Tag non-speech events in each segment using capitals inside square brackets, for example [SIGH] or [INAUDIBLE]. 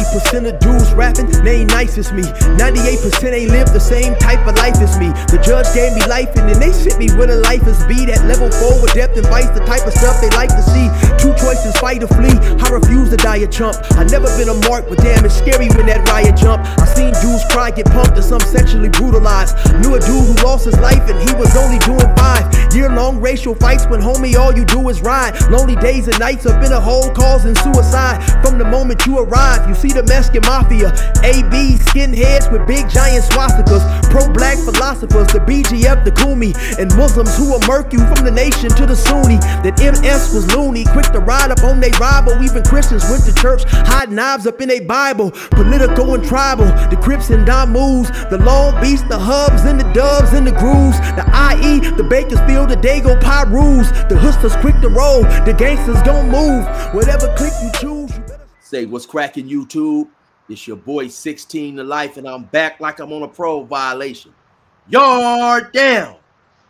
90% of dudes rapping, they ain't nice as me. 98% ain't live the same type of life as me. The judge gave me life and then they sent me where the life is be. That level four with depth and vice, the type of stuff they like to see. Two choices, fight or flee. I refuse to die a chump. I never been a mark, but damn, it's scary when that riot jump. I seen dudes cry, get pumped, and some sexually brutalized. Knew a dude who lost his life and he was only doing five. Year long racial fights when homie, all you do is ride. Lonely days and nights up in a hole causing suicide. From the moment you arrive, you see the Mexican mafia. AB skinheads with big giant swastikas. Pro black philosophers, the BGF, the Kumi. And Muslims who will murk you from the nation to the Sunni. That MS was loony, quick to ride up on they rival. Even Christians went to church, hide knives up in a Bible. Political and tribal, the Crips and moves. The Long Beach, the Hubs and the Dubs and the Grooves. The IE, the Bakersfield, the Dago Pie rules. The hustlers quick to roll, the gangsters don't move. Whatever click you choose. You Say what's cracking YouTube? It's your boy 16 to life, and I'm back like I'm on a pro violation. Yard down.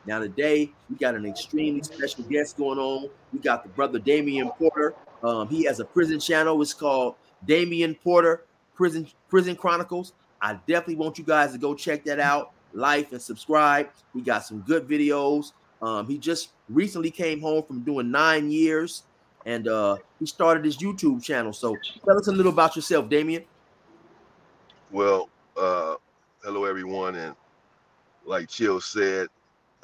Now today we got an extremely special guest going on. We got the brother Damion Porter. Um, he has a prison channel. It's called Damion Porter Prison Prison Chronicles. I definitely want you guys to go check that out, like and subscribe. He got some good videos. Um, he just recently came home from doing nine years, and uh, he started his YouTube channel. So tell us a little about yourself, Damion. Well, uh, hello everyone, and like Chill said,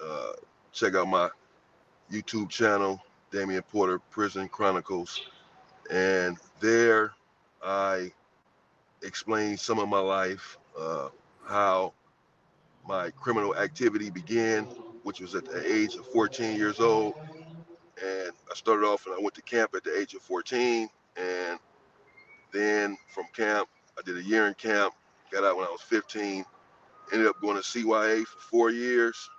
uh, check out my YouTube channel, Damion Porter Prison Chronicles, and there I explain some of my life, uh, how my criminal activity began, which was at the age of 14 years old. And I started off and I went to camp at the age of 14. And then from camp, I did a year in camp, got out when I was 15, ended up going to CYA for four years,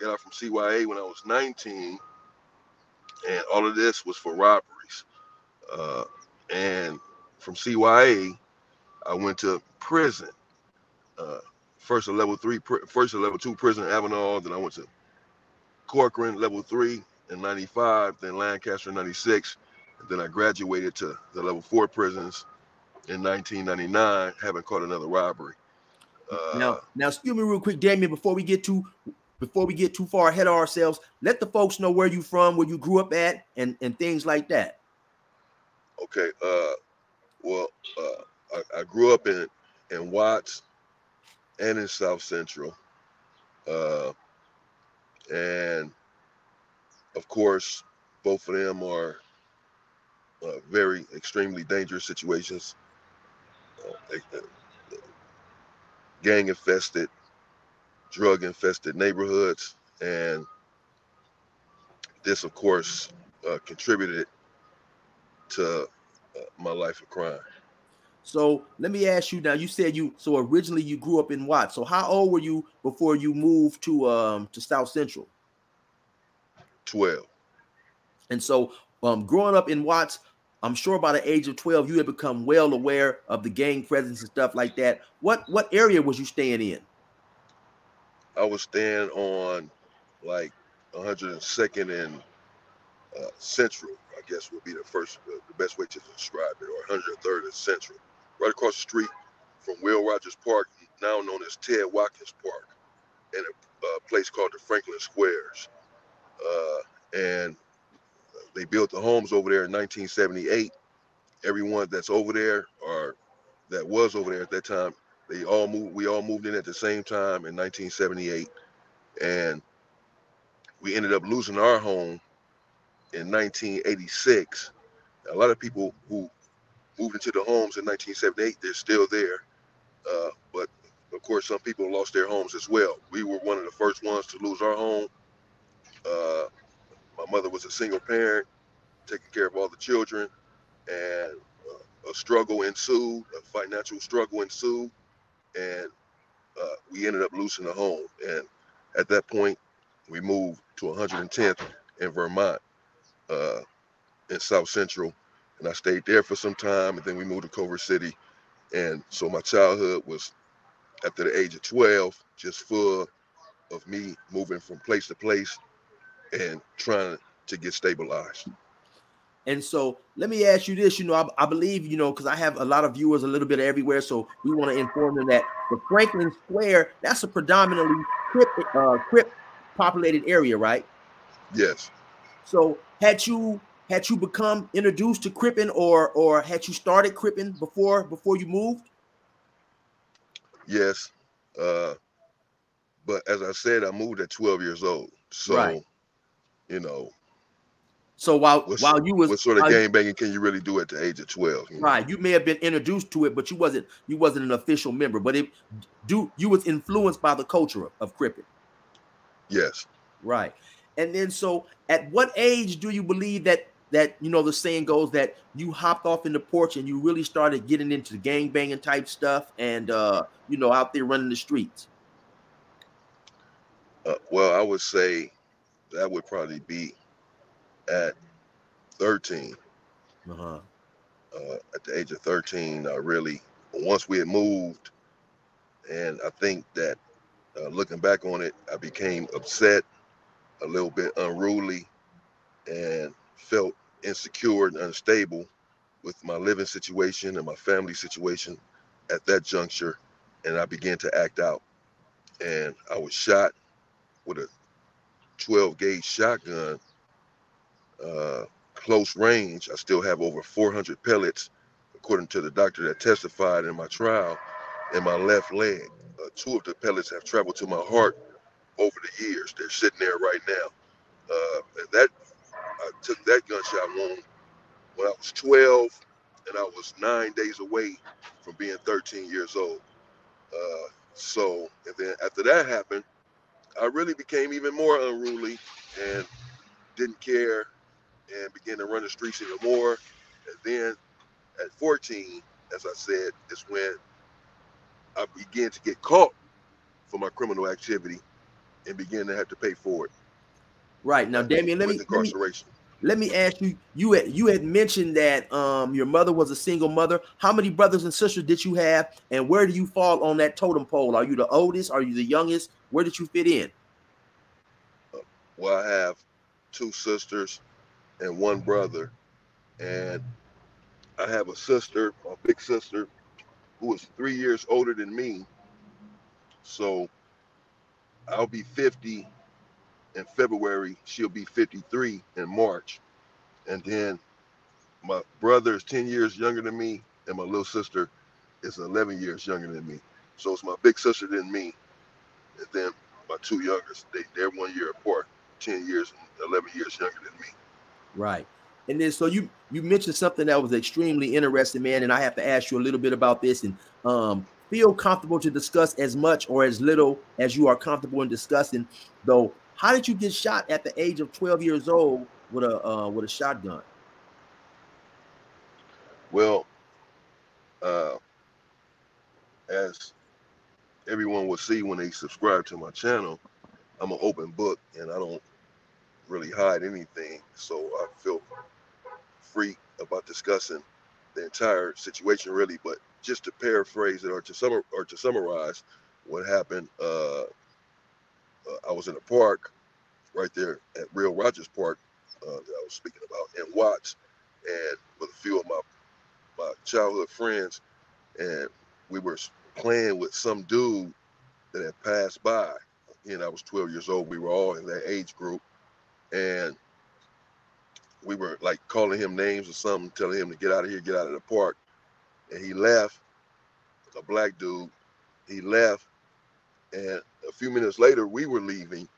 got out from CYA when I was 19. And all of this was for robberies. Uh, and from CYA, I went to prison. Uh, first a level three, first a level two prison, Avenal. Then I went to Corcoran, level three in 95, then Lancaster 96. And then I graduated to the level four prisons in 1999, having caught another robbery. Uh, now, now, excuse me real quick, Damion, before we get too before we get too far ahead of ourselves, let the folks know where you from, where you grew up at, and and things like that. Okay. Uh, well, uh, I, I, grew up in in Watts and in South Central, uh, and of course, both of them are uh, very extremely dangerous situations. Uh, gang infested, drug infested neighborhoods, and this, of course, uh, contributed to uh, my life of crime. So let me ask you now. You said you so originally you grew up in Watts. So how old were you before you moved to um to South Central? Twelve. And so um growing up in Watts, I'm sure by the age of 12 you had become well aware of the gang presence and stuff like that. What what area was you staying in? I was staying on like 102nd and uh, Central, I guess would be the first, uh, the best way to describe it, or 103rd and Central right across the street from Will Rogers Park, now known as Ted Watkins Park, in a, a place called the Franklin Squares. Uh, and they built the homes over there in 1978. Everyone that's over there or that was over there at that time, they all moved. We all moved in at the same time in 1978, and we ended up losing our home in 1986. A lot of people who moved into the homes in 1978. They're still there. Uh, but of course, some people lost their homes as well. We were one of the first ones to lose our home. Uh, my mother was a single parent, taking care of all the children, and a struggle ensued, a financial struggle ensued, and uh, we ended up losing the home. And at that point, we moved to 110th in Vermont, uh, in South Central, and I stayed there for some time, and then we moved to Culver City, and so my childhood was after the age of 12, just full of me moving from place to place and trying to get stabilized. And so let me ask you this, you know, I, I believe, you know, because I have a lot of viewers a little bit everywhere. So we want to inform them that the Franklin Square, that's a predominantly Crip, uh, Crip populated area, right? Yes. So had you had you become introduced to cripping or or had you started cripping before before you moved? Yes. Uh but as I said, I moved at 12 years old. So Right. you know, So while what, while you was what sort of game banging can you really do at the age of 12? you know? right, you may have been introduced to it, but you wasn't you wasn't an official member. But it do you was influenced by the culture of, of cripping. Yes. Right. And then so at what age do you believe that that you know the saying goes that you hopped off in the porch and you really started getting into the gang banging type stuff and uh you know out there running the streets? Uh, well, I would say that would probably be at 13. Uh-huh. uh, at the age of 13, I really, once we had moved, and I think that uh, looking back on it, I became upset, a little bit unruly, and felt insecure and unstable with my living situation and my family situation at that juncture. And I began to act out. And I was shot with a 12 gauge shotgun uh, close range. I still have over 400 pellets, according to the doctor that testified in my trial, in my left leg. Uh, two of the pellets have traveled to my heart over the years. They're sitting there right now. Uh, that I took that gunshot wound when I was 12, and I was nine days away from being 13 years old. Uh, so, and then after that happened, I really became even more unruly and didn't care and began to run the streets even more. And then at 14, as I said, is when I began to get caught for my criminal activity and began to have to pay for it. Right. Now, Damion, let me, with let me incarceration. let me ask you, you had you had mentioned that um your mother was a single mother. How many brothers and sisters did you have? And where do you fall on that totem pole? Are you the oldest? Are you the youngest? Where did you fit in? Well, I have two sisters and one brother, and I have a sister, a big sister, who is three years older than me. So I'll be 50 in February. She'll be 53 in March. And then my brother is 10 years younger than me, and my little sister is 11 years younger than me. So it's my big sister than me, and then my two youngest. They, they're one year apart, 10 years and 11 years younger than me. Right. And then so you you mentioned something that was extremely interesting, man. And I have to ask you a little bit about this and um feel comfortable to discuss as much or as little as you are comfortable in discussing. Though, how did you get shot at the age of 12 years old with a uh, with a shotgun? Well, uh, as everyone will see when they subscribe to my channel, I'm an open book and I don't really hide anything. So I feel free about discussing the entire situation, really. But just to paraphrase it or to summer or to summarize what happened, uh, uh, I was in a park right there at Will Rogers Park uh, that I was speaking about in Watts, and with a few of my my childhood friends, and we were playing with some dude that had passed by. And I was 12 years old. We were all in that age group, and we were like calling him names or something, telling him to get out of here, get out of the park. And he left. A black dude. He left, and a few minutes later, we were leaving,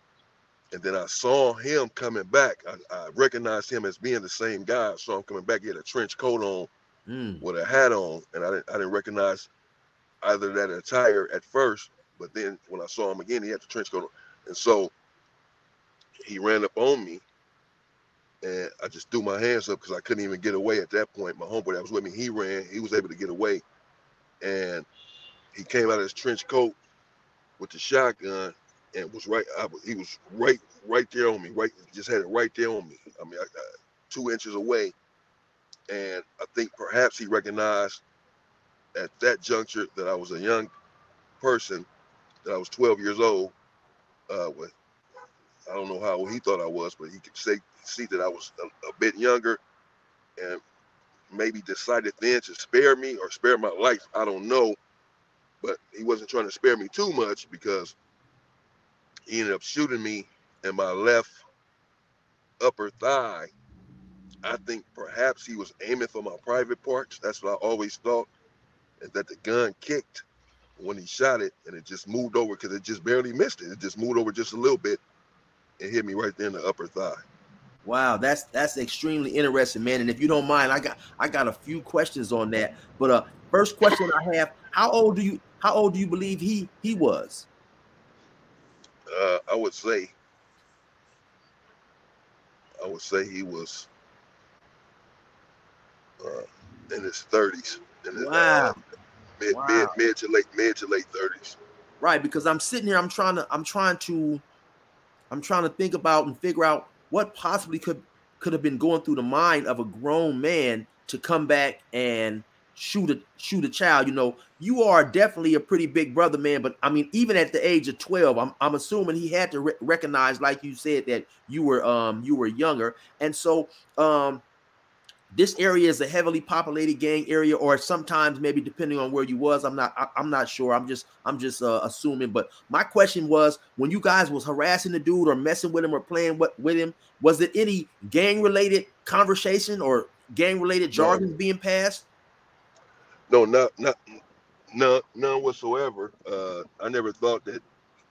and then I saw him coming back. I, I recognized him as being the same guy. I saw him coming back. He had a trench coat on Mm, with a hat on, and I didn't I didn't recognize either that attire at first, but then when I saw him again, he had the trench coat on, and so he ran up on me, and I just threw my hands up because I couldn't even get away at that point. My homeboy that was with me, he ran, he was able to get away, and he came out of his trench coat with the shotgun and was right. I he was right right there on me, right just had it right there on me. I mean, I, I, two inches away and I think perhaps he recognized at that juncture that I was a young person, that I was 12 years old. Uh, with I don't know how he thought I was, but he could say see that I was a, a bit younger, and maybe decided then to spare me or spare my life. I don't know, but he wasn't trying to spare me too much because he ended up shooting me in my left upper thigh. I think perhaps he was aiming for my private parts. That's what I always thought, and that the gun kicked when he shot it, and it just moved over because it just barely missed it. It just moved over just a little bit and hit me right there in the upper thigh. Wow, that's that's extremely interesting, man. And if you don't mind, I got I got a few questions on that. But uh, first question I have: How old do you how old do you believe he he was? Uh, I would say I would say he was uh, in his thirties. Wow. Uh, mid, wow. mid mid to late mid to late thirties. Right, because I'm sitting here, I'm trying to I'm trying to I'm trying to think about and figure out what possibly could could have been going through the mind of a grown man to come back and shoot a shoot a child. You know, you are definitely a pretty big brother, man. But I mean, even at the age of twelve, I'm I'm assuming he had to re- recognize, like you said, that you were um you were younger, and so um this area is a heavily populated gang area or sometimes maybe depending on where you was i'm not I, am not sure. I'm just i'm just uh, assuming. But my question was when you guys was harassing the dude or messing with him or playing with, with him was it any gang related conversation or gang related jargon no. being passed? No not not none none whatsoever. Uh i never thought that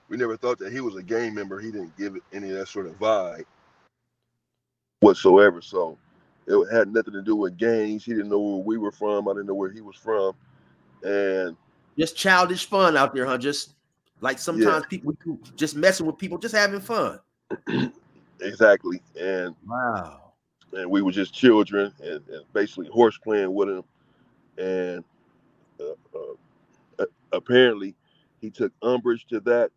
we never thought that he was a gang member. He didn't give it any of that sort of vibe whatsoever. So it had nothing to do with gangs. He didn't know where we were from. I didn't know where he was from. And just childish fun out there, huh? Just like sometimes yeah. people just messing with people, just having fun. [CLEARS THROAT] exactly. And wow. And we were just children and, and basically horse playing with him. And uh, uh, apparently he took umbrage to that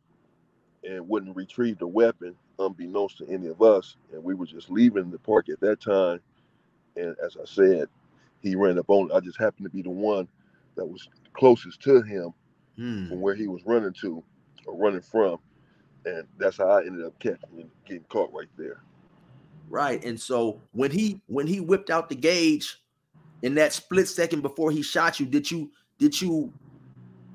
and wouldn't retrieve the weapon unbeknownst to any of us. And we were just leaving the park at that time and as I said, he ran up on. I just happened to be the one that was closest to him hmm. from where he was running to or running from, and that's how I ended up catching and getting caught right there. Right, and so when he when he whipped out the gauge in that split second before he shot you, did you did you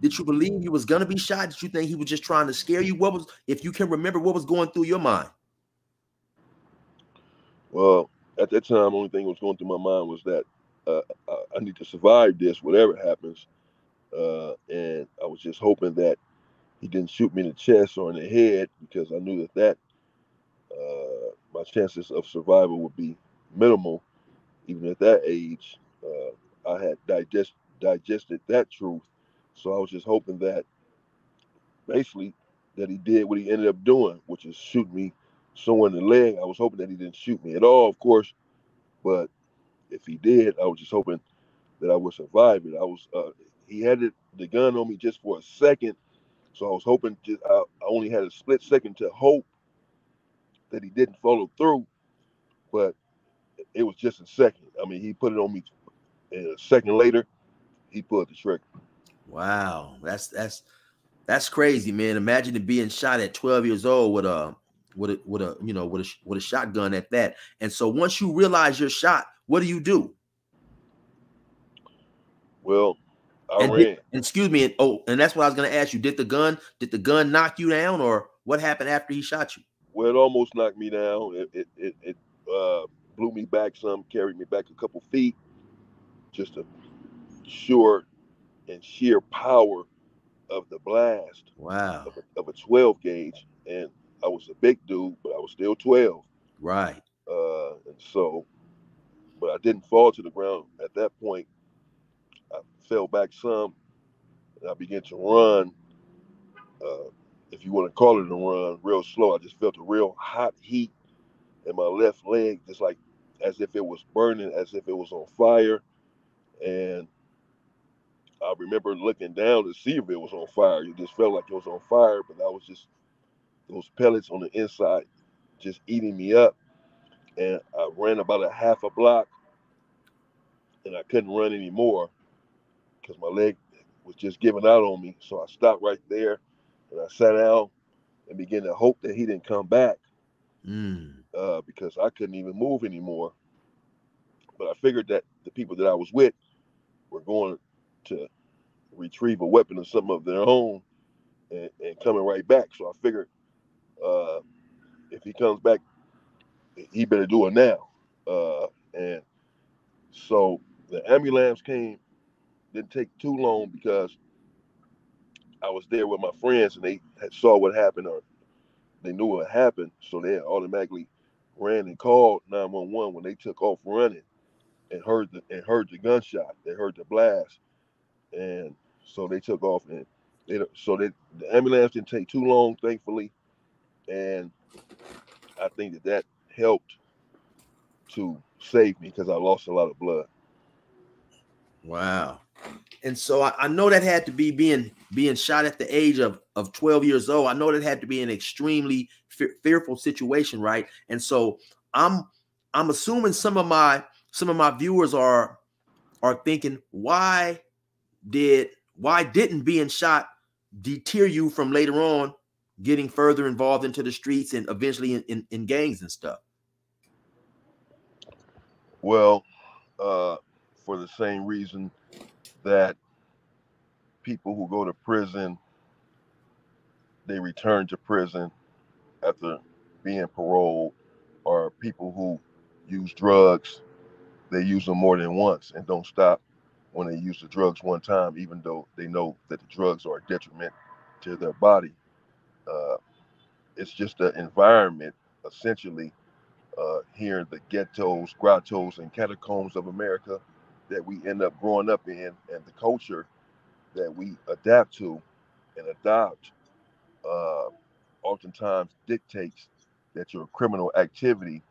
did you believe he was gonna be shot? Did you think he was just trying to scare you? What was, if you can remember, what was going through your mind? Well, at that time, the only thing that was going through my mind was that uh, I, need to survive this, whatever happens. Uh, and I was just hoping that he didn't shoot me in the chest or in the head because I knew that that uh, my chances of survival would be minimal. Even at that age, uh, I had digest digested that truth, so I was just hoping that basically that he did what he ended up doing, which is shoot me someone in the leg. I was hoping that he didn't shoot me at all, of course, but if he did, I was just hoping that I would survive it. I was uh, he had it, the gun on me just for a second, so I was hoping just I, I only had a split second to hope that he didn't follow through, but it was just a second. I mean, he put it on me, and a second later, he pulled the trigger. Wow, that's that's that's crazy, man. Imagine being shot at 12 years old with a with a with a you know with a with a shotgun at that. And so once you realize you're shot, what do you do? Well, I and ran. Did, excuse me. And, oh, and that's what I was going to ask you. Did the gun did the gun knock you down, or what happened after he shot you? Well, it almost knocked me down. It it it, it uh, blew me back some, carried me back a couple feet. Just a sure and sheer power of the blast. Wow. Of a, of a 12 gauge, and I was a big dude, but I was still 12. Right. Uh, and so, but I didn't fall to the ground at that point. I fell back some, and I began to run. Uh, if you want to call it a run, real slow. I just felt a real hot heat in my left leg, just like as if it was burning, as if it was on fire. And I remember looking down to see if it was on fire. It just felt like it was on fire, but I was just those pellets on the inside just eating me up. And I ran about a half a block and I couldn't run anymore because my leg was just giving out on me. So I stopped right there and I sat down and began to hope that he didn't come back mm. uh, because I couldn't even move anymore. but I figured that the people that I was with were going to retrieve a weapon or something of their own and, and coming right back. So I figured uh, if he comes back, he better do it now. Uh, and so the ambulance came, didn't take too long because I was there with my friends and they saw what happened or they knew what happened. So they automatically ran and called 911 when they took off running and heard the and heard the gunshot. They heard the blast. And so they took off and they, so they, the ambulance didn't take too long, thankfully. And I think that that helped to save me because I lost a lot of blood. Wow. And so I, I, know that had to be being being shot at the age of of 12 years old. I know that had to be an extremely fe- fearful situation, right? And so I'm I'm assuming some of my some of my viewers are are thinking, why did why didn't being shot deter you from later on getting further involved into the streets and eventually in, in, in gangs and stuff? Well, uh, for the same reason that people who go to prison, they return to prison after being paroled, or people who use drugs, they use them more than once and don't stop when they use the drugs one time, even though they know that the drugs are a detriment to their body. Uh, it's just the environment, essentially, uh, here in the ghettos, grottos, and catacombs of America that we end up growing up in, and the culture that we adapt to and adopt, uh, oftentimes dictates that your criminal activity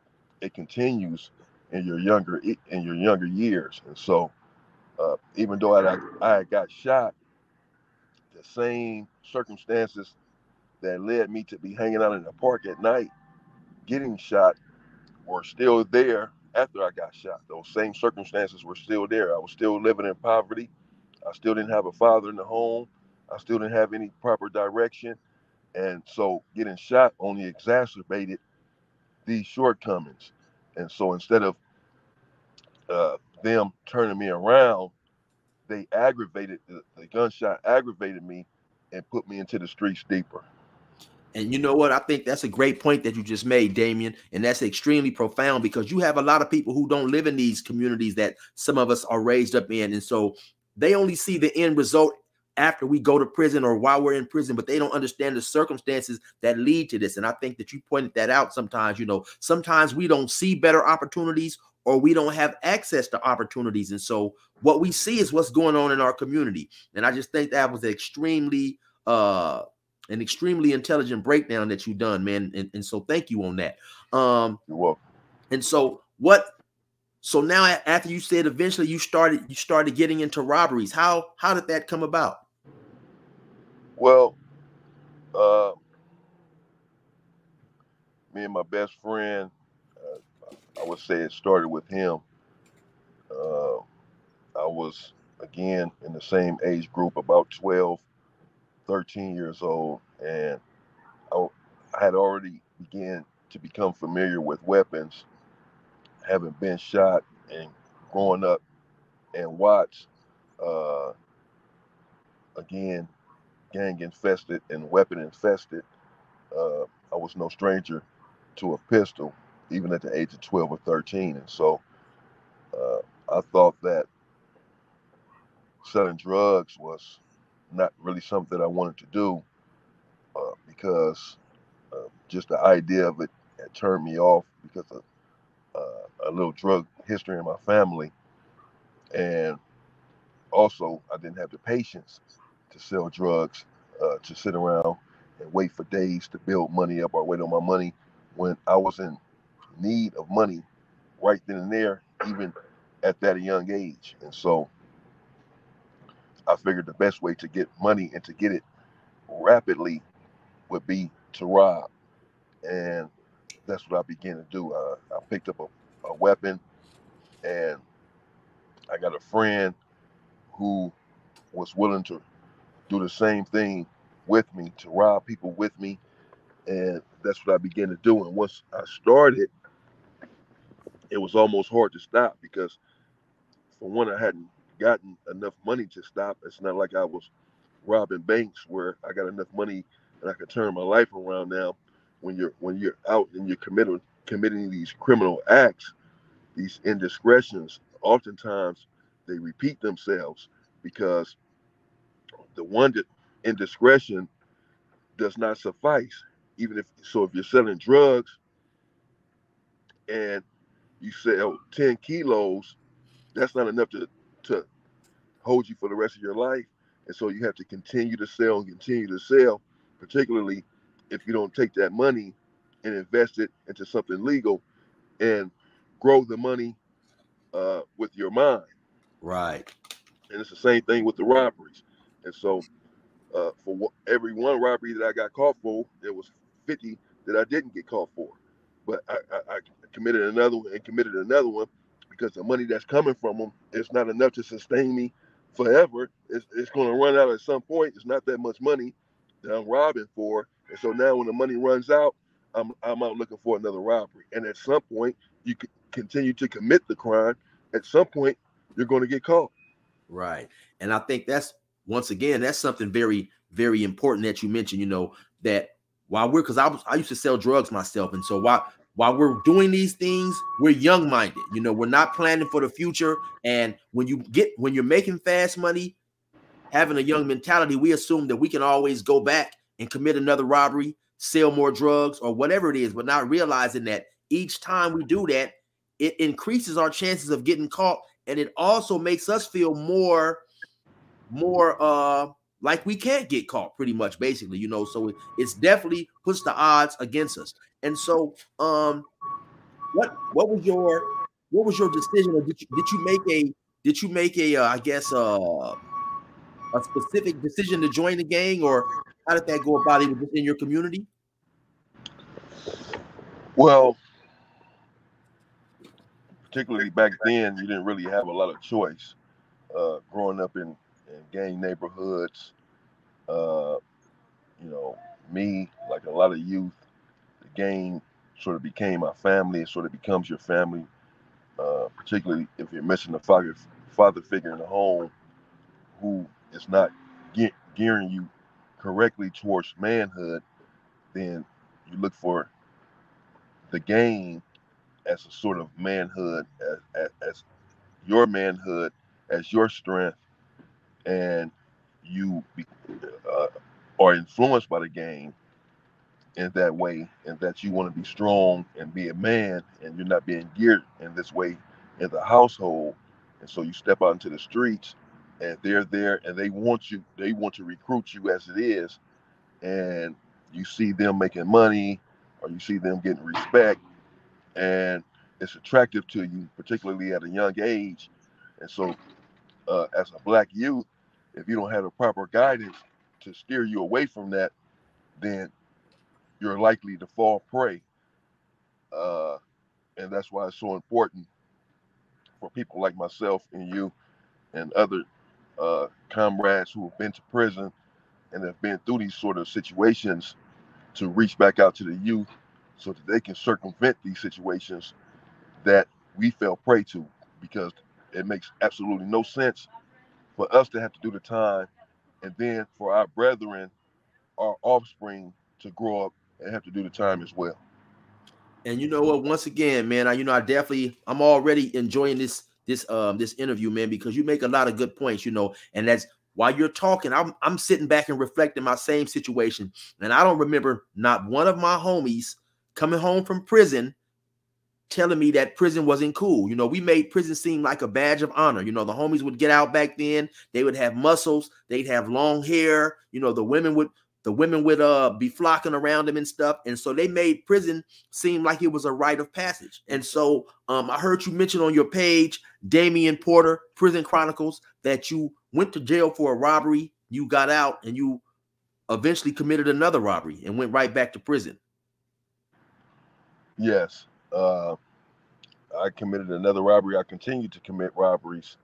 it continues in your younger in your younger years, and so uh, even though I, I got shot, the same circumstances that led me to be hanging out in the park at night, getting shot, were still there after I got shot. Those same circumstances were still there. I was still living in poverty. I still didn't have a father in the home. I still didn't have any proper direction. And so getting shot only exacerbated these shortcomings. And so instead of uh, them turning me around, they aggravated the, the gunshot aggravated me and put me into the streets deeper. And you know what? I think that's a great point that you just made, Damion. And that's extremely profound because you have a lot of people who don't live in these communities that some of us are raised up in. And so they only see the end result after we go to prison or while we're in prison, but they don't understand the circumstances that lead to this. And I think that you pointed that out sometimes. You know, sometimes we don't see better opportunities or we don't have access to opportunities. And so what we see is what's going on in our community. And I just think that was extremely uh an extremely intelligent breakdown that you've done, man. And, and so thank you on that. Um You're welcome. And so what so now after you said eventually you started you started getting into robberies, how how did that come about? Well, uh me and my best friend I would say it started with him. Uh, I was again in the same age group, about 12, 13 years old, and I, had already began to become familiar with weapons, having been shot and growing up and watched uh, again, gang infested and weapon infested. Uh, I was no stranger to a pistol even at the age of 12 or 13. And so uh, I thought that selling drugs was not really something that I wanted to do uh, because uh, just the idea of it turned me off because of uh, a little drug history in my family. And also, I didn't have the patience to sell drugs, uh, to sit around and wait for days to build money up or wait on my money when I was in need of money right then and there, even at that young age. And so I figured the best way to get money and to get it rapidly would be to rob. And that's what I began to do. Uh, I picked up a, a weapon and I got a friend who was willing to do the same thing with me, to rob people with me. And that's what I began to do. And once I started, it was almost hard to stop because for one, I hadn't gotten enough money to stop. It's not like I was robbing banks where I got enough money and I could turn my life around now. When you're when you're out and you're committing committing these criminal acts, these indiscretions, oftentimes they repeat themselves because the one indiscretion does not suffice. Even if so, if you're selling drugs and you sell 10 kilos, that's not enough to, to hold you for the rest of your life. And so you have to continue to sell and continue to sell, particularly if you don't take that money and invest it into something legal and grow the money uh, with your mind. Right. And it's the same thing with the robberies. And so uh, for every one robbery that I got caught for, there was 50 that I didn't get caught for. But I, I, I committed another one and committed another one because the money that's coming from them is not enough to sustain me forever. It's, it's going to run out at some point. It's not that much money that I'm robbing for. And so now when the money runs out, I'm, I'm out looking for another robbery. And at some point, you continue to commit the crime. At some point, you're going to get caught. Right. And I think that's once again, that's something very, very important that you mentioned, you know, that while we're because I was I used to sell drugs myself. And so while while we're doing these things, we're young minded. You know, we're not planning for the future. And when you get when you're making fast money, having a young mentality, we assume that we can always go back and commit another robbery, sell more drugs, or whatever it is, but not realizing that each time we do that, it increases our chances of getting caught. And it also makes us feel more, more uh like we can't get caught pretty much basically you know so it, it's definitely puts the odds against us. And so um what what was your what was your decision or did you did you make a did you make a uh, I guess uh a specific decision to join the gang or how did that go about it within your community? Well particularly back then you didn't really have a lot of choice uh, growing up in in gang neighborhoods. Uh, you know, me, like a lot of youth, the gang sort of became my family. It sort of becomes your family, uh, particularly if you're missing a father, father figure in the home who is not ge- gearing you correctly towards manhood, then you look for the gang as a sort of manhood, as, as, as your manhood, as your strength, and you uh, are influenced by the game in that way, and that you want to be strong and be a man, and you're not being geared in this way in the household, and so you step out into the streets, and they're there, and they want you, they want to recruit you as it is, and you see them making money, or you see them getting respect, and it's attractive to you, particularly at a young age, and so uh, as a black youth, if you don't have the proper guidance to steer you away from that, then you're likely to fall prey. Uh, and that's why it's so important for people like myself and you and other uh, comrades who have been to prison and have been through these sort of situations to reach back out to the youth so that they can circumvent these situations that we fell prey to because it makes absolutely no sense for us to have to do the time, and then for our brethren, our offspring, to grow up and have to do the time as well. And you know what? Once again, man, I you know I definitely I'm already enjoying this this um this interview, man, because you make a lot of good points, you know, and that's while you're talking, I'm I'm sitting back and reflecting my same situation, and I don't remember not one of my homies coming home from prison telling me that prison wasn't cool. You know, we made prison seem like a badge of honor. You know, the homies would get out back then, they would have muscles, they'd have long hair, you know, the women would the women would uh be flocking around them and stuff. And so they made prison seem like it was a rite of passage. And so um I heard you mention on your page, Damion Porter, Prison Chronicles, that you went to jail for a robbery, you got out and you eventually committed another robbery and went right back to prison. Yes uh, I committed another robbery. I continued to commit robberies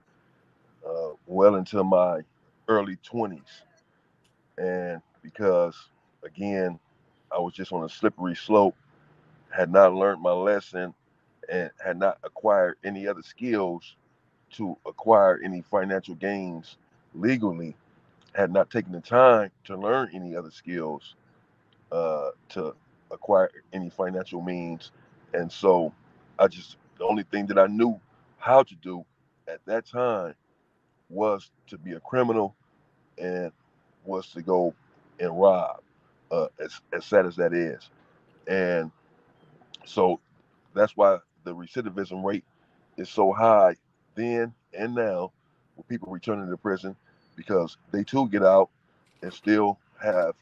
uh, well into my early 20s. And because, again, I was just on a slippery slope, had not learned my lesson, and had not acquired any other skills to acquire any financial gains legally, had not taken the time to learn any other skills uh, to acquire any financial means. And so I just, the only thing that I knew how to do at that time was to be a criminal and was to go and rob, uh, as, as sad as that is. And so that's why the recidivism rate is so high then and now with people returning to prison because they too get out and still have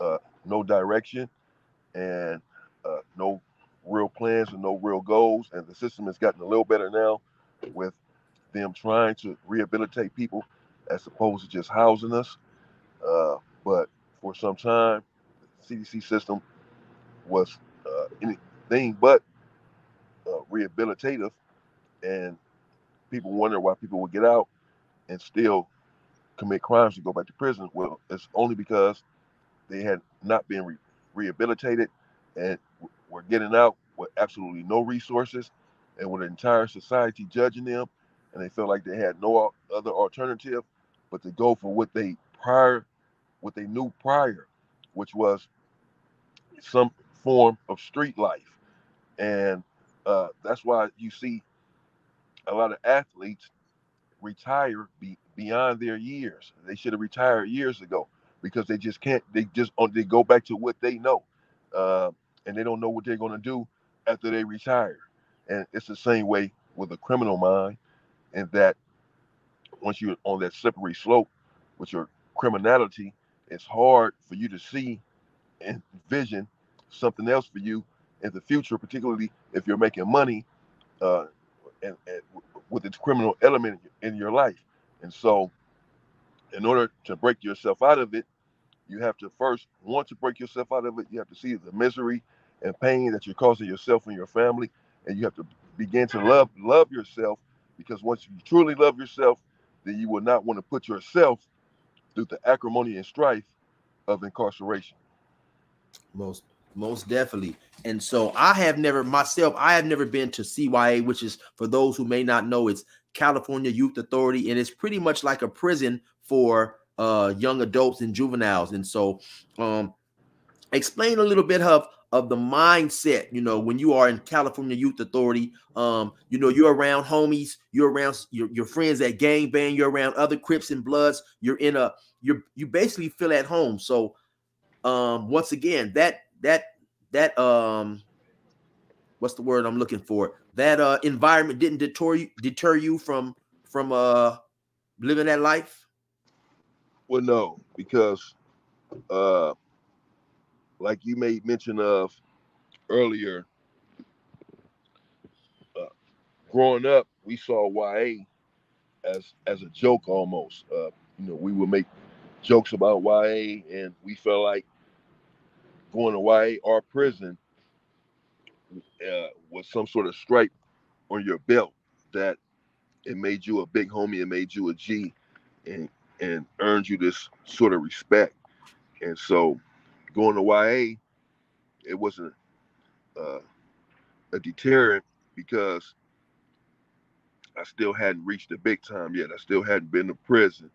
uh, no direction and uh, no real plans and no real goals. And the system has gotten a little better now with them trying to rehabilitate people as opposed to just housing us. Uh, but for some time, the CDC system was uh, anything but uh, rehabilitative, and people wonder why people would get out and still commit crimes to go back to prison. Well, it's only because they had not been re- rehabilitated and were getting out with absolutely no resources and with an entire society judging them, and they felt like they had no other alternative but to go for what they prior, what they knew prior, which was some form of street life, and uh, that's why you see a lot of athletes retire be, beyond their years. They should have retired years ago because they just can't. They just oh, they go back to what they know, uh, and they don't know what they're going to do after they retire. And it's the same way with a criminal mind, and that once you're on that slippery slope with your criminality, it's hard for you to see and vision something else for you in the future, particularly if you're making money uh, and, and with its criminal element in your life. And so, in order to break yourself out of it, you have to first want to break yourself out of it. You have to see the misery and pain that you're causing yourself and your family, and you have to begin to love love yourself. Because once you truly love yourself, then you will not want to put yourself through the acrimony and strife of incarceration. Most most definitely. And so I have never myself, I have never been to CYA, which is for those who may not know, it's California Youth Authority, and it's pretty much like a prison for uh young adults and juveniles. And so um explain a little bit of of the mindset, you know, when you are in California Youth Authority, um, you know, you're around homies, you're around your, your friends at gang bang, you're around other Crips and Bloods, you're in a you're you basically feel at home. So um once again, that that that um what's the word I'm looking for? That uh environment didn't deter you deter you from from uh living that life? Well, no, because uh like you made mention of earlier, uh, growing up, we saw YA as as a joke almost. Uh, you know, we would make jokes about YA, and we felt like going to YA or prison uh, was some sort of stripe on your belt that it made you a big homie, it made you a G, and and earned you this sort of respect. And so, going to YA, it wasn't uh, a deterrent because I still hadn't reached the big time yet. I still hadn't been to prison,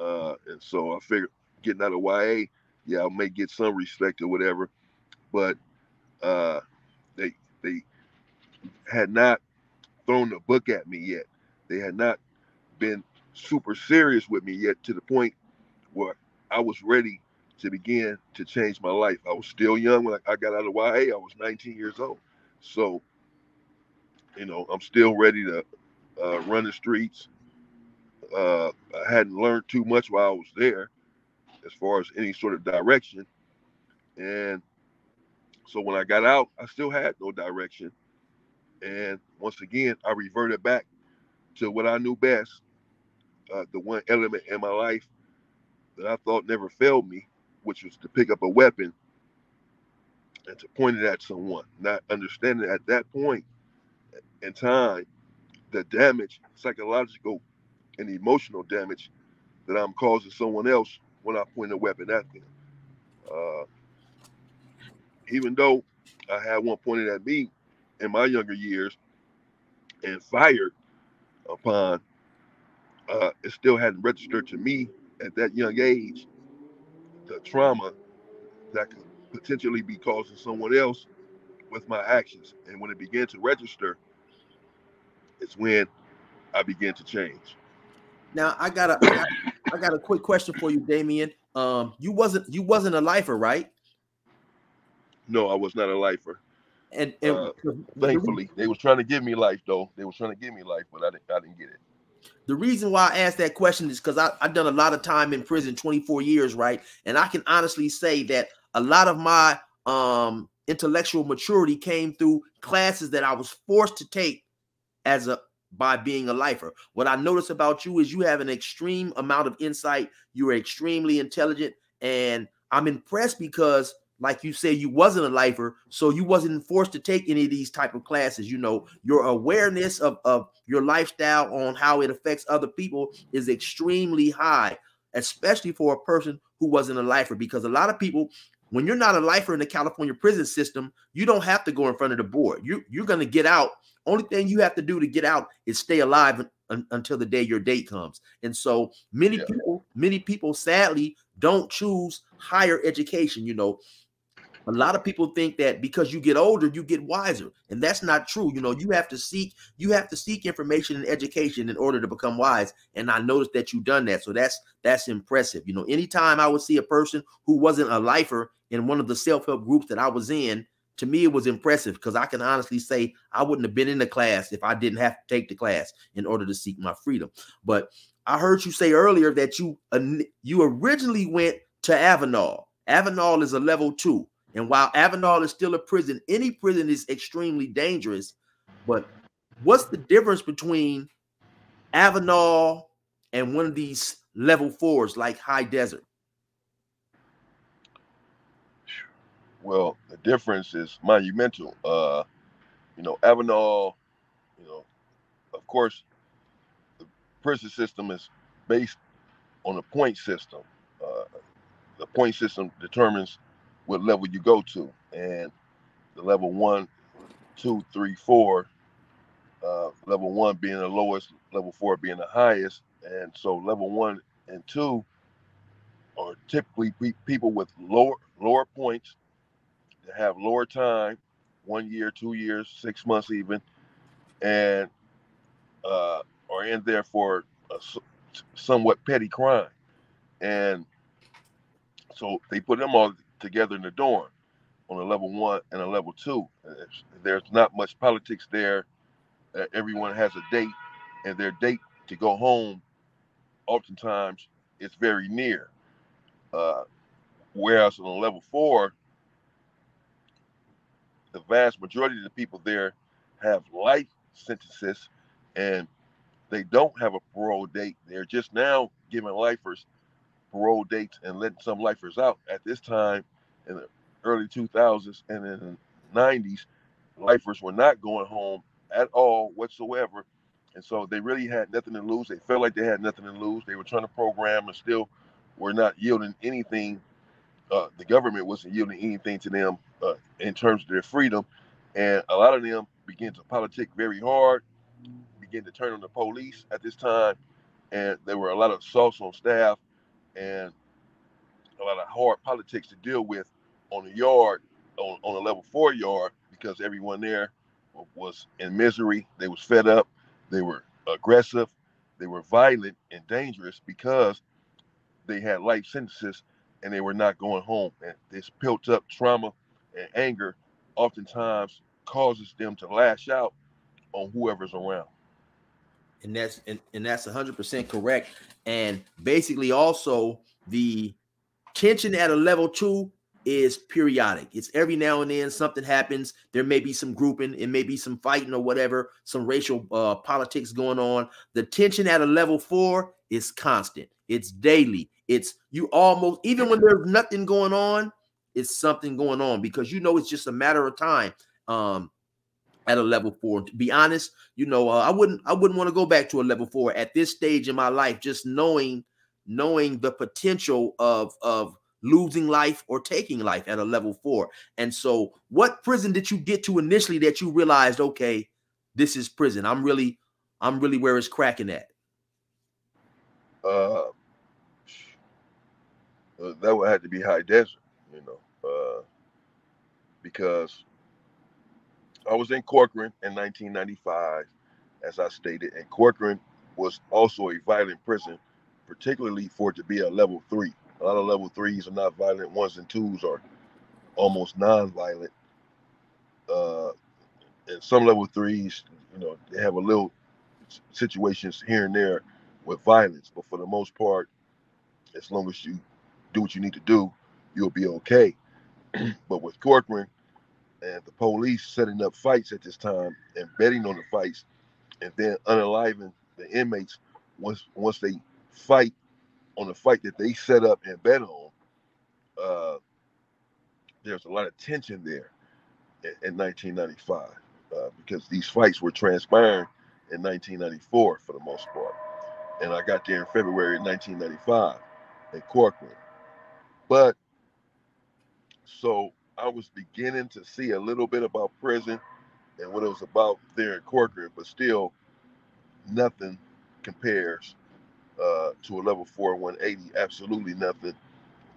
uh, and so I figured getting out of YA yeah, I may get some respect or whatever, but uh, they they had not thrown the book at me yet. They had not been super serious with me yet to the point where I was ready to begin to change my life. I was still young when I got out of YA. I was 19 years old, so you know I'm still ready to uh, run the streets. Uh, I hadn't learned too much while I was there, as far as any sort of direction. And so when I got out, I still had no direction. And once again, I reverted back to what I knew best, uh, the one element in my life that I thought never failed me, which was to pick up a weapon and to point it at someone, not understanding at that point in time the damage, psychological and emotional damage that I'm causing someone else when I point a weapon at them. Uh, even though I had one pointed at me in my younger years and fired upon uh, it still hadn't registered to me at that young age the trauma that could potentially be causing someone else with my actions. And when it began to register, it's when I began to change. Now I got a I got, I got a quick question for you, Damion. Um, you wasn't you wasn't a lifer, right? No, I was not a lifer. And, and uh, thankfully, they was trying to give me life though. They was trying to give me life, but I didn't. I didn't get it. The reason why I asked that question is because I've done a lot of time in prison, 24 years, right? And I can honestly say that a lot of my um, intellectual maturity came through classes that I was forced to take as a by being a lifer. What I notice about you is you have an extreme amount of insight. You're extremely intelligent, and I'm impressed because like you said, you wasn't a lifer, so you wasn't forced to take any of these type of classes. You know, your awareness of, of your lifestyle on how it affects other people is extremely high, especially for a person who wasn't a lifer. Because a lot of people, when you're not a lifer in the California prison system, you don't have to go in front of the board. You you're gonna get out. Only thing you have to do to get out is stay alive until the day your date comes. And so many yeah. people, many people sadly don't choose higher education. You know, a lot of people think that because you get older, you get wiser, and that's not true. You know, you have to seek you have to seek information and education in order to become wise. And I noticed that you've done that, so that's that's impressive. You know, anytime I would see a person who wasn't a lifer in one of the self help groups that I was in, to me it was impressive because I can honestly say I wouldn't have been in the class if I didn't have to take the class in order to seek my freedom. But I heard you say earlier that you you originally went to Avenal. Avenal is a level two. And while Avenal is still a prison, any prison is extremely dangerous. But what's the difference between Avenal and one of these level fours like High Desert? Well, the difference is monumental. Uh, you know, Avenal, you know, of course, the prison system is based on a point system. Uh, the point system determines what level you go to. And the level one, two, three, four, uh, level one being the lowest, level four being the highest. And so level one and two are typically pe- people with lower lower points that have lower time, one year, two years, six months even, and uh, are in there for a somewhat petty crime. And so they put them all together in the dorm on a level one and a level two. There's not much politics there. Uh, everyone has a date, and their date to go home, oftentimes, it's very near. Uh, whereas on a level four, the vast majority of the people there have life sentences, and they don't have a parole date. They're just now giving lifers parole dates and letting some lifers out. At this time, in the early 2000s and in the 90s, lifers were not going home at all whatsoever. And so they really had nothing to lose. They felt like they had nothing to lose. They were trying to program and still were not yielding anything. Uh, the government wasn't yielding anything to them uh, in terms of their freedom. And a lot of them began to politic very hard, began to turn on the police at this time. And there were a lot of assaults on staff and a lot of hard politics to deal with on the yard, on, on a level four yard, because everyone there was in misery. They was fed up. They were aggressive. They were violent and dangerous because they had life sentences and they were not going home. And this built up trauma and anger oftentimes causes them to lash out on whoever's around and that's and, and that's 100% correct. And basically also the tension at a level two is periodic. It's every now and then something happens. There may be some grouping it may be some fighting or whatever some racial uh, politics going on. The tension at a level four is constant. It's daily. It's you almost even when there's nothing going on it's something going on because you know it's just a matter of time. Um at a level four. To be honest, you know, uh, I wouldn't I wouldn't want to go back to a level four at this stage in my life, just knowing knowing the potential of of losing life or taking life at a level four. And so, what prison did you get to initially that you realized, okay, this is prison? I'm really I'm really where it's cracking at. Uh, uh, that would have to be high desert, you know, uh, because I was in Corcoran in 1995, as I stated, and Corcoran was also a violent prison, particularly for it to be a level three. A lot of level threes are not violent. Ones and twos are almost non-violent. Uh, and some level threes, you know, they have a little situations here and there with violence, but for the most part, as long as you do what you need to do, you'll be okay. [CLEARS THROAT] but with Corcoran and the police setting up fights at this time and betting on the fights, and then unaliving the inmates once once they fight on the fight that they set up and bet on, uh, there's a lot of tension there in, in 1995 uh, because these fights were transpiring in 1994 for the most part. And I got there in February 1995 in Corcoran. But so I was beginning to see a little bit about prison and what it was about there in Corcoran, but still nothing compares uh, to a level four 180. Absolutely nothing.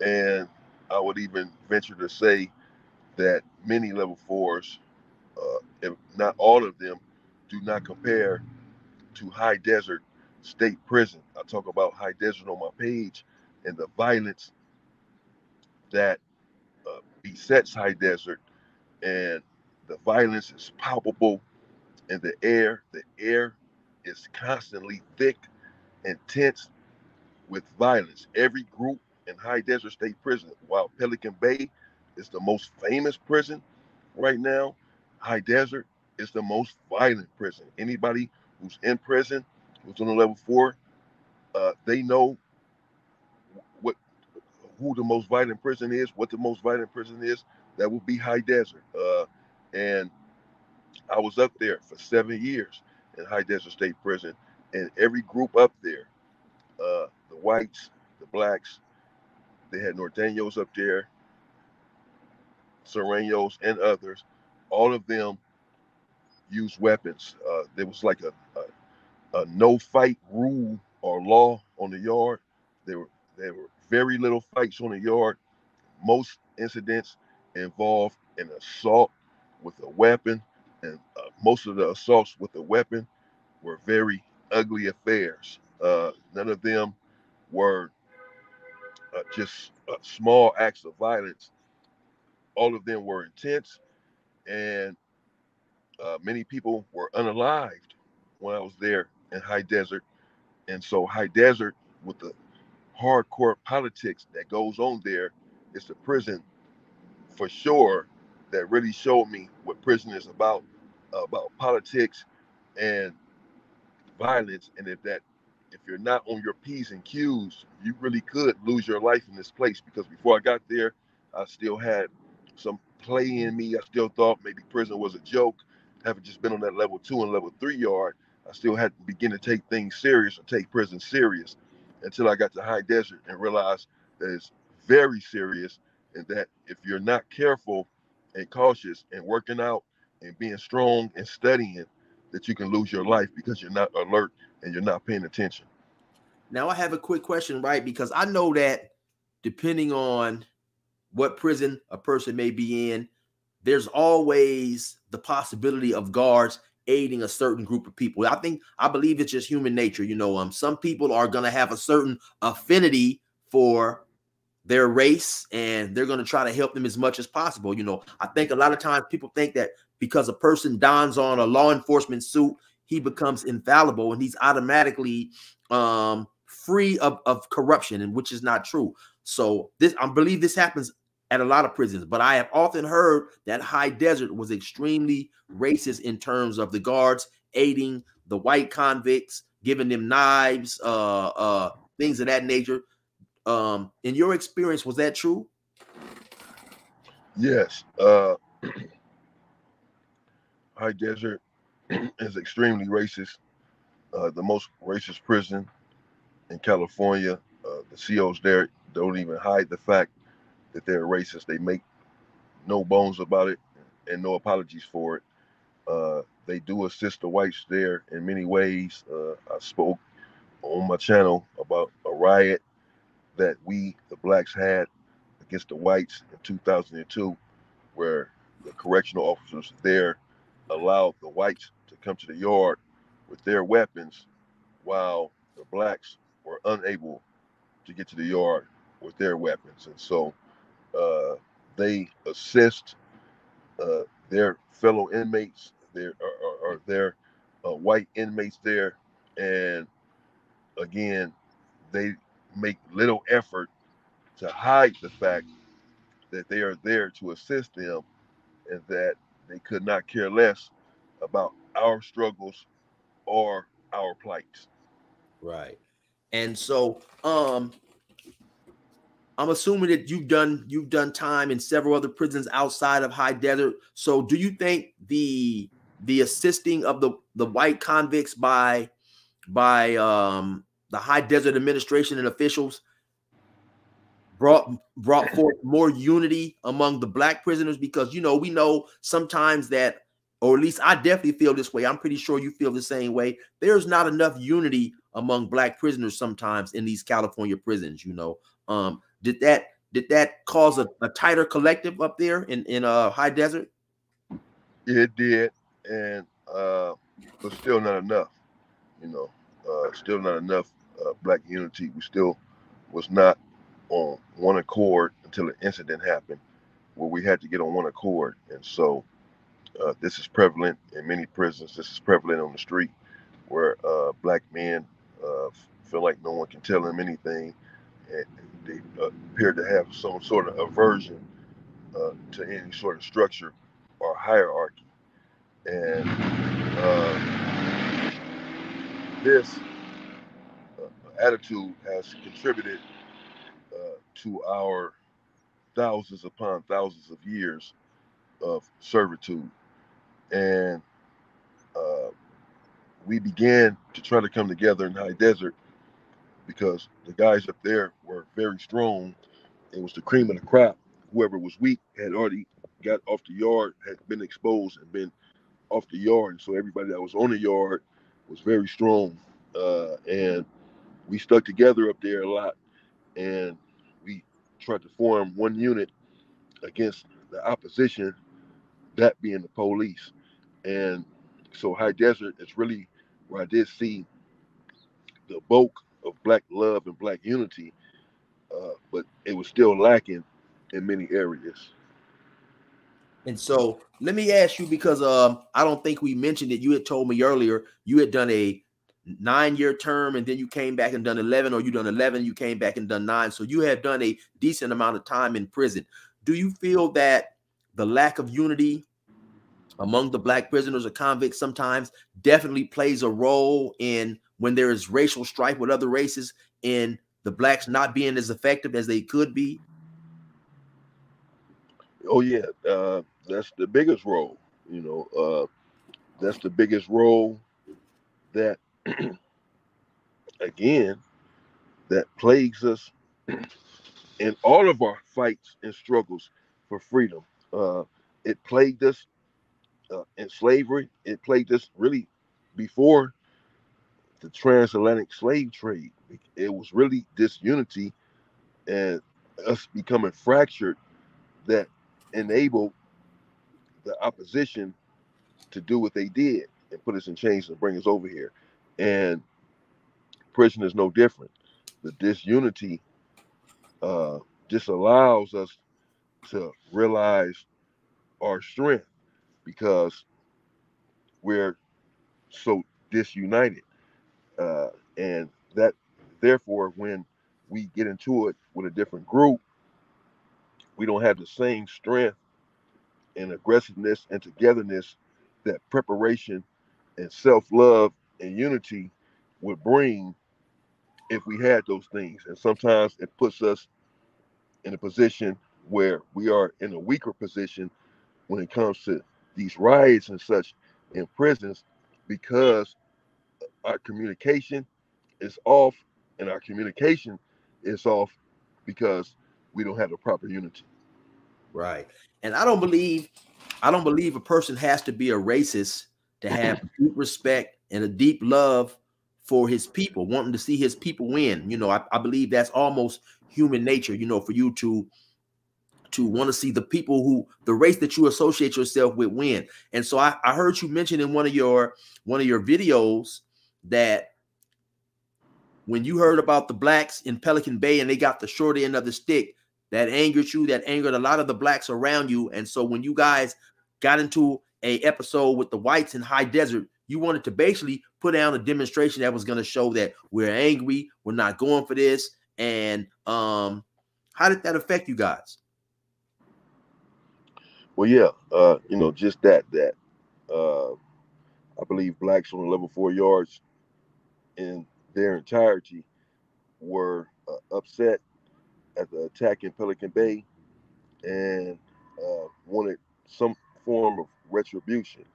And I would even venture to say that many level fours, uh, if not all of them, do not compare to high desert state prison. I talk about high desert on my page and the violence that besets high desert, and the violence is palpable in the air. The air is constantly thick and tense with violence. Every group in High Desert State Prison, while Pelican Bay is the most famous prison right now, High Desert is the most violent prison. Anybody who's in prison, who's on a level four, uh, they know who the most violent prison is, what the most violent prison is, that would be High Desert. Uh, and I was up there for seven years in High Desert State Prison, and every group up there, uh, the whites, the blacks, they had Norteños up there, Sureños, and others. All of them used weapons. Uh, there was like a, a, a no fight rule or law on the yard. They were there were very little fights on the yard. Most incidents involve an assault with a weapon, and uh, most of the assaults with a weapon were very ugly affairs. Uh, none of them were uh, just uh, small acts of violence. All of them were intense, and uh, many people were unalived when I was there in High Desert. And so, High Desert, with the hardcore politics that goes on there. It's the prison for sure that really showed me what prison is about about politics and violence. And if that if you're not on your p's and q's you really could lose your life in this place. Because before i got there i still had some play in me. I still thought maybe prison was a joke. Having just been on that level two and level three yard i still had to begin to take things serious or take prison serious until I got to high desert and realized that it's very serious and that if you're not careful and cautious and working out and being strong and studying, that you can lose your life because you're not alert and you're not paying attention. Now I have a quick question, right? Because I know that depending on what prison a person may be in, there's always the possibility of guards aiding a certain group of people. I think I believe it's just human nature. You know, um, some people are gonna have a certain affinity for their race and they're going to try to help them as much as possible. You know, I think a lot of times people think that because a person dons on a law enforcement suit, he becomes infallible and he's automatically um, free of, of corruption, and which is not true. So this I believe this happens at a lot of prisons, but I have often heard that High Desert was extremely racist in terms of the guards aiding the white convicts, giving them knives, uh, uh, things of that nature. Um, in your experience, was that true? Yes. Uh, [CLEARS THROAT] High Desert [CLEARS THROAT] is extremely racist. Uh, the most racist prison in California. Uh, the COs there don't even hide the fact that they're racist. They make no bones about it and no apologies for it. Uh, they do assist the whites there in many ways. Uh, I spoke on my channel about a riot that we, the blacks, had against the whites in 2002, where the correctional officers there allowed the whites to come to the yard with their weapons while the blacks were unable to get to the yard with their weapons. And so uh, they assist uh, their fellow inmates, their or, or their uh, white inmates there, and again, they make little effort to hide the fact that they are there to assist them, and that they could not care less about our struggles or our plights. Right. And so um I'm assuming that you've done you've done time in several other prisons outside of High Desert. So do you think the the assisting of the the white convicts by by um the High Desert administration and officials brought brought [LAUGHS] forth more unity among the black prisoners because you know we know sometimes that or at least I definitely feel this way. I'm pretty sure you feel the same way. There's not enough unity among black prisoners sometimes in these California prisons, you know. Um, did that did that cause a, a tighter collective up there in in uh high desert? It did, and uh, but still not enough. You know, uh, still not enough uh, black unity. We still was not on one accord until an incident happened where we had to get on one accord, and so uh, this is prevalent in many prisons. This is prevalent on the street where uh, black men uh, feel like no one can tell them anything. And they uh, appear to have some sort of aversion uh, to any sort of structure or hierarchy. And uh, this attitude has contributed to our thousands upon thousands of years of servitude and uh, we began to try to come together in the High Desert because the guys up there were very strong. It was the cream of the crop. Whoever was weak had already got off the yard, had been exposed and been off the yard. So everybody that was on the yard was very strong. Uh, and we stuck together up there a lot. And we tried to form one unit against the opposition, that being the police. And so High Desert is really where I did see the bulk of black love and black unity, uh, but it was still lacking in many areas. And so let me ask you because um, I don't think we mentioned it. You had told me earlier you had done a nine year term and then you came back and done 11 or you done 11 you came back and done nine so you have done a decent amount of time in prison do you feel that the lack of unity among the black prisoners or convicts sometimes definitely plays a role in when there is racial strife with other races in the blacks not being as effective as they could be. Oh yeah uh, that's the biggest role you know uh, that's the biggest role that [CLEARS THROAT] again that plagues us in all of our fights and struggles for freedom. Uh, it plagued us uh, in slavery. It played this really before the transatlantic slave trade. It was really disunity and us becoming fractured that enabled the opposition to do what they did and put us in chains and bring us over here. And prison is no different. The disunity uh, disallows us to realize our strength because we're so disunited. Uh, and that, therefore, when we get into it with a different group, we don't have the same strength and aggressiveness and togetherness that preparation and self love and unity would bring if we had those things. And sometimes it puts us in a position where we are in a weaker position when it comes to these riots and such in prisons because our communication is off and our communication is off because we don't have the proper unity. Right. And I don't believe I don't believe a person has to be a racist to have [CLEARS THROAT] deep respect and a deep love for his people, wanting to see his people win. You know, I, I believe that's almost human nature, you know, for you to to want to see the people who the race that you associate yourself with win. And so I, I heard you mention in one of your one of your videos that when you heard about the blacks in Pelican Bay and they got the short end of the stick, that angered you, that angered a lot of the blacks around you. And so when you guys got into a episode with the whites in high desert, you wanted to basically put down a demonstration that was going to show that we're angry, we're not going for this. And um, how did that affect you guys? Well, yeah, uh, you know, just that that uh, I believe blacks on the level four yards in their entirety were uh, upset at the attack in Pelican Bay and uh, wanted some form of retribution.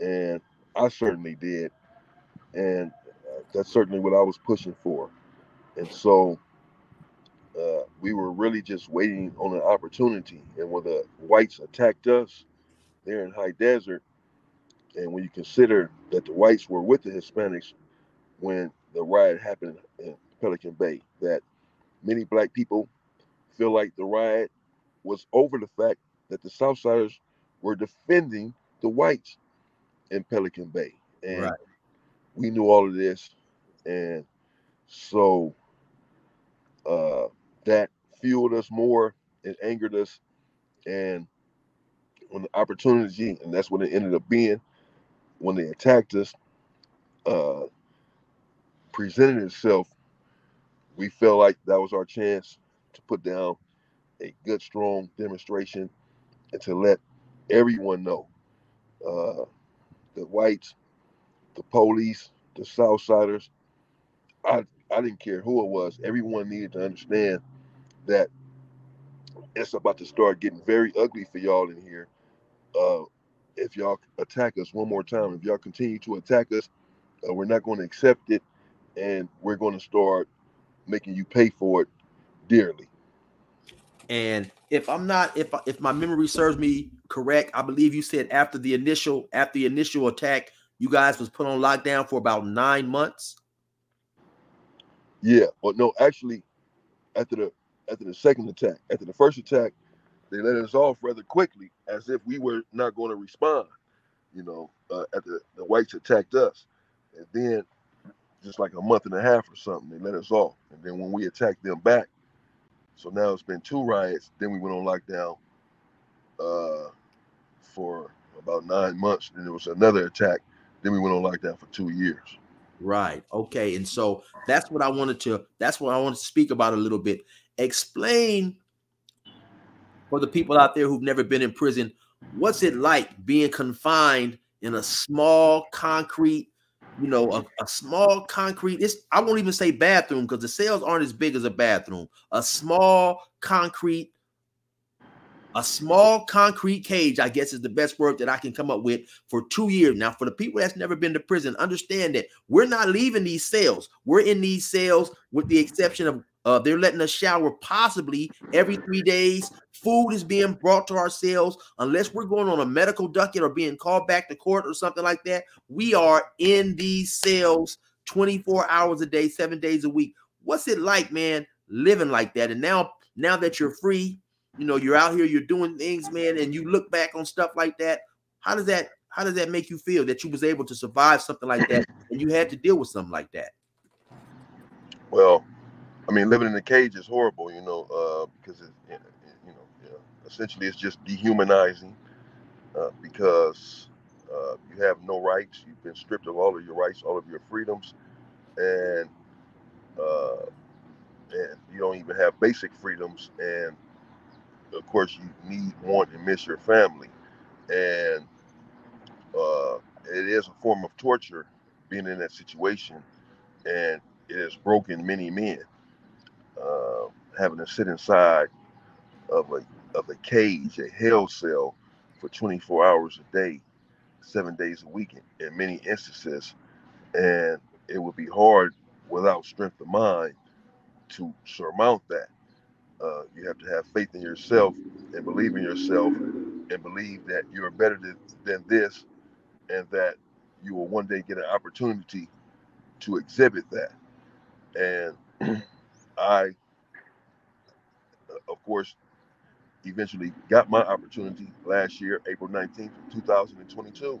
And I certainly did. And uh, that's certainly what I was pushing for. And so uh, we were really just waiting on an opportunity. And when the whites attacked us there in High Desert, and when you consider that the whites were with the Hispanics when the riot happened in Pelican Bay, that many black people feel like the riot was over the fact that the Southsiders were defending the whites in Pelican Bay. And right. we knew all of this. And so uh, that fueled us more and angered us. And when the opportunity, and that's what it ended up being, when they attacked us, uh, presented itself, we felt like that was our chance to put down a good, strong demonstration and to let everyone know uh, the whites, the police, the Southsiders. I I didn't care who it was. Everyone needed to understand that it's about to start getting very ugly for y'all in here. Uh, if y'all attack us one more time, if y'all continue to attack us, uh, we're not going to accept it, and we're going to start making you pay for it dearly. And if I'm not, if if my memory serves me correct, I believe you said after the initial after the initial attack, you guys was put on lockdown for about nine months. Yeah, well, no, actually, after the after the second attack, after the first attack, they let us off rather quickly, as if we were not going to respond. You know, uh, after the whites attacked us, and then just like a month and a half or something, they let us off. And then when we attacked them back, so now it's been two riots. Then we went on lockdown uh, for about nine months. Then there was another attack. Then we went on lockdown for two years. Right. Okay. And so that's what I wanted to. That's what I wanted to speak about a little bit. Explain for the people out there who've never been in prison, what's it like being confined in a small concrete you know, a, a small concrete. It's I won't even say bathroom because the cells aren't as big as a bathroom. A small concrete, a small concrete cage, I guess is the best word that I can come up with for two years. Now, for the people that's never been to prison, understand that we're not leaving these cells. We're in these cells with the exception of uh, they're letting us shower possibly every three days. Food is being brought to our cells. Unless we're going on a medical docket or being called back to court or something like that, we are in these cells 24 hours a day, seven days a week. What's it like, man, living like that? And now, now that you're free, you know, you're out here, you're doing things, man, and you look back on stuff like that. How does that how does that make you feel that you was able to survive something like that and you had to deal with something like that? Well, I mean, living in a cage is horrible, you know, uh, because it, you know, essentially it's just dehumanizing uh, because uh, you have no rights. You've been stripped of all of your rights, all of your freedoms, and uh, and you don't even have basic freedoms. And of course, you need, want, and miss your family, and uh, it is a form of torture being in that situation, and it has broken many men uh, having to sit inside of a of a cage, a hell cell, for 24 hours a day, seven days a week in, many instances, and it would be hard without strength of mind to surmount that. Uh, you have to have faith in yourself and believe in yourself and believe that you're better than, than this and that you will one day get an opportunity to exhibit that. And [CLEARS THROAT] I, of course, eventually got my opportunity last year, April 19th, 2022,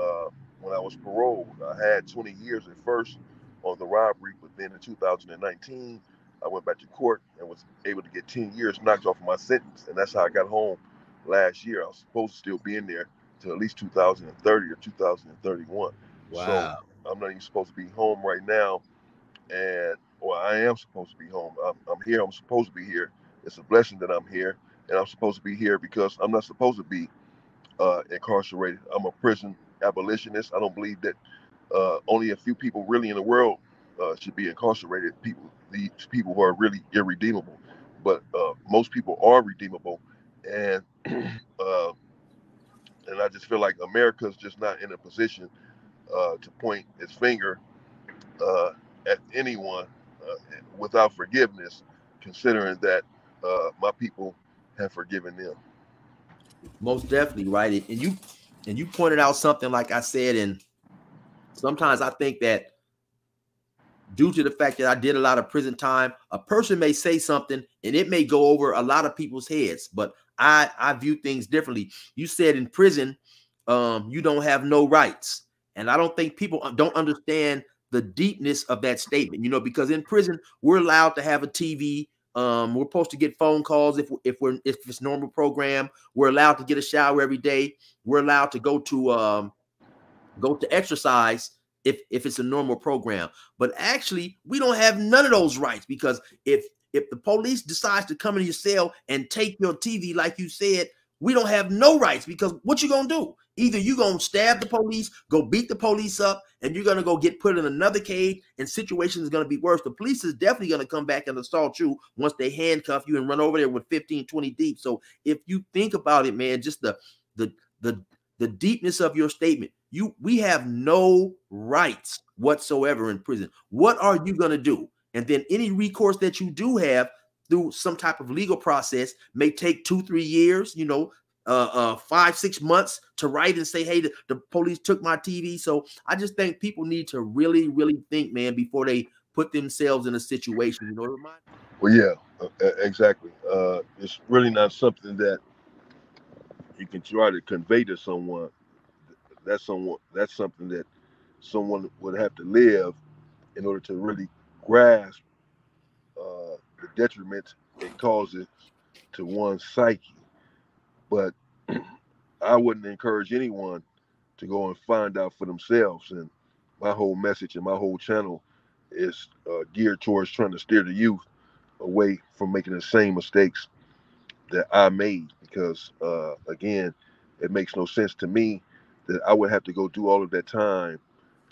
uh, when I was paroled. I had 20 years at first on the robbery, but then in 2019, I went back to court and was able to get 10 years knocked off of my sentence. And that's how I got home last year. I was supposed to still be in there till at least 2030 or 2031. Wow. So I'm not even supposed to be home right now. And well, I am supposed to be home. I'm, I'm here. I'm supposed to be here. It's a blessing that I'm here. And I'm supposed to be here because I'm not supposed to be uh, incarcerated. I'm a prison abolitionist. I don't believe that uh, only a few people really in the world uh, should be incarcerated. People, these people who are really irredeemable, but uh, most people are redeemable, and [CLEARS THROAT] uh, and I just feel like America's just not in a position uh, to point its finger uh, at anyone Uh, without forgiveness, considering that uh, my people have forgiven them. Most definitely, right? And you and you pointed out something like I said, and sometimes I think that due to the fact that I did a lot of prison time, a person may say something and it may go over a lot of people's heads, but I I view things differently. You said in prison, um, you don't have no rights, and I don't think people uh, don't understand the deepness of that statement. You know, because in prison we're allowed to have a TV. Um, we're supposed to get phone calls if if we're if it's normal program. We're allowed to get a shower every day. We're allowed to go to um, go to exercise if if it's a normal program. But actually, we don't have none of those rights because if if the police decides to come in your cell and take your TV, like you said, we don't have no rights because what you gonna do? Either you're gonna stab the police, go beat the police up, and you're gonna go get put in another cage, and situation is gonna be worse. The police is definitely gonna come back and assault you once they handcuff you and run over there with 15, 20 deep. So if you think about it, man, just the the the the deepness of your statement, you we have no rights whatsoever in prison. What are you gonna do? And then any recourse that you do have through some type of legal process may take two, three years, you know, uh, uh, five, six months to write and say, hey, the, the police took my TV. So I just think people need to really, really think, man, before they put themselves in a situation. You know what I mean? Well, yeah, uh, exactly. Uh, it's really not something that you can try to convey to someone. That's someone. That's something that someone would have to live in order to really grasp uh, the detriment it causes to one's psyche. But I wouldn't encourage anyone to go and find out for themselves. And my whole message and my whole channel is uh, geared towards trying to steer the youth away from making the same mistakes that I made. Because uh, again, it makes no sense to me that I would have to go do all of that time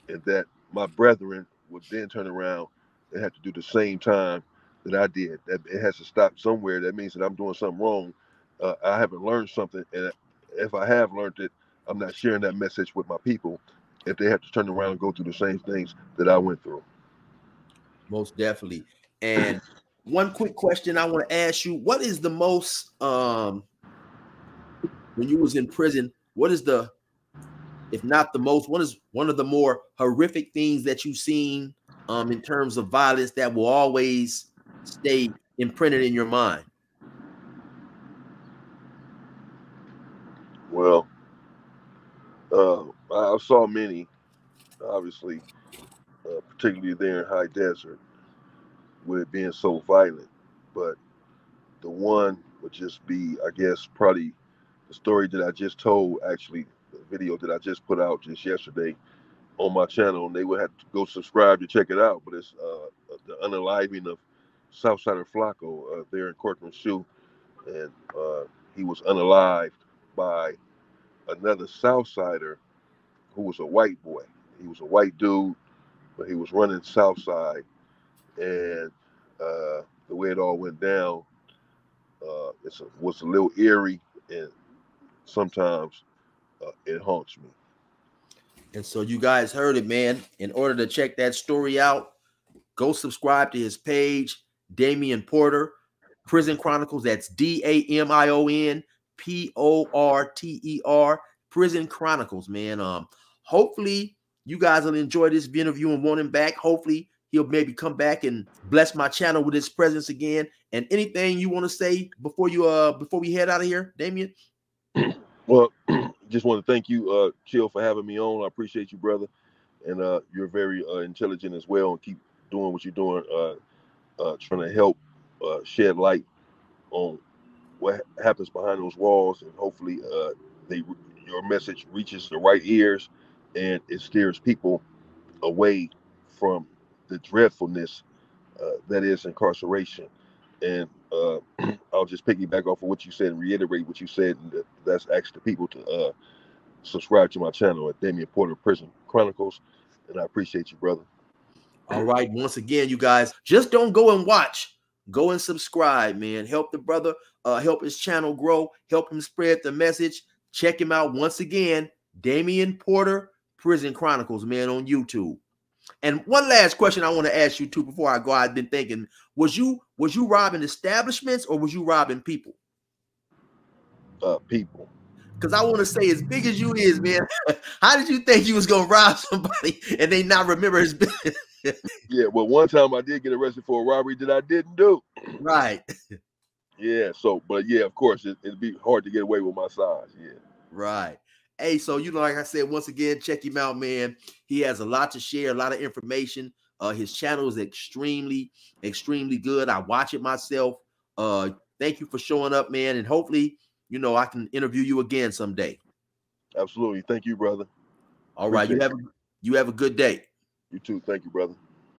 and that my brethren would then turn around and have to do the same time that I did. That it has to stop somewhere. That means that I'm doing something wrong. Uh, I haven't learned something, and if I have learned it, I'm not sharing that message with my people. If they have to turn around and go through the same things that I went through. Most definitely. And one quick question I want to ask you: What is the most um when you was in prison? What is the if not the most, what is one of the more horrific things that you've seen um, in terms of violence that will always stay imprinted in your mind? Well, uh, I saw many, obviously, uh, particularly there in High Desert, with it being so violent. But the one would just be, I guess, probably the story that I just told, actually, the video that I just put out just yesterday on my channel, and they would have to go subscribe to check it out. But it's uh, the unaliving of Southsider Flaco uh, there in Corcoran SHU, and uh, he was unalived by another Southsider who was a white boy. He was a white dude, but he was running Southside, and uh, the way it all went down, uh, it was a little eerie, and sometimes uh, it haunts me. And so you guys heard it, man. In order to check that story out, go subscribe to his page, Damion Porter, Prison Chronicles. That's D A M I O N P O R T E R, Prison Chronicles, man. Um, hopefully you guys will enjoy this interview and want him back. Hopefully, he'll maybe come back and bless my channel with his presence again. And anything you want to say before you uh before we head out of here, Damion? [CLEARS THROAT] Well, [CLEARS THROAT] just want to thank you, uh, Chill, for having me on. I appreciate you, brother, and uh, you're very uh, intelligent as well, and keep doing what you're doing, uh, uh, trying to help uh, shed light on what happens behind those walls, and hopefully, uh, they your message reaches the right ears, and it steers people away from the dreadfulness uh, that is incarceration. And uh, [CLEARS THROAT] I'll just piggyback off of what you said and reiterate what you said. And that's ask the people to uh, subscribe to my channel at Damion Porter Prison Chronicles. And I appreciate you, brother. All right. Once again, you guys, just don't go and watch. Go and subscribe, man. Help the brother, uh, help his channel grow, help him spread the message. Check him out once again. Damion Porter Prison Chronicles, man, on YouTube. And one last question I want to ask you too before I go. I've been thinking: was you was you robbing establishments or was you robbing people? Uh, people. Because I want to say, as big as you is, man, [LAUGHS] how did you think you was gonna rob [LAUGHS] somebody and they not remember his business? [LAUGHS] yeah, well, one time I did get arrested for a robbery that I didn't do. Right. Yeah. So, but yeah, of course, it, it'd be hard to get away with my size. Yeah. Right. Hey, so you know, like I said, once again, check him out, man. He has a lot to share, a lot of information. Uh, his channel is extremely, extremely good. I watch it myself. Uh, thank you for showing up, man, and hopefully, you know, I can interview you again someday. Absolutely. Thank you, brother. All right, you have a, you have a good day. You too. Thank you, brother.